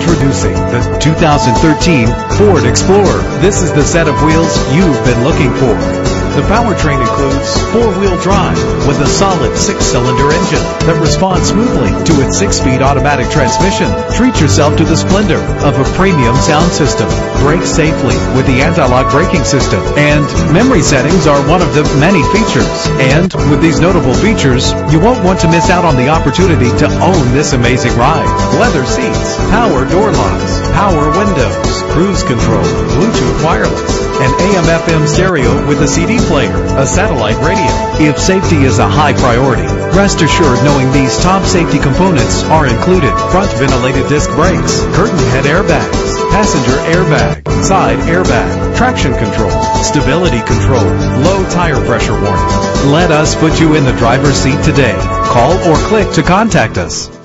Introducing the 2013 Ford Explorer. This is the set of wheels you've been looking for. The powertrain includes four-wheel drive with a solid six-cylinder engine that responds smoothly to its six-speed automatic transmission. Treat yourself to the splendor of a premium sound system. Brake safely with the anti-lock braking system. And memory settings are one of the many features. And with these notable features, you won't want to miss out on the opportunity to own this amazing ride. Leather seats, power door locks, power windows, cruise control, Bluetooth and AM/FM stereo with a CD player, a satellite radio. If safety is a high priority, rest assured knowing these top safety components are included. Front ventilated disc brakes, curtain head airbags, passenger airbag, side airbag, traction control, stability control, low tire pressure warning. Let us put you in the driver's seat today. Call or click to contact us.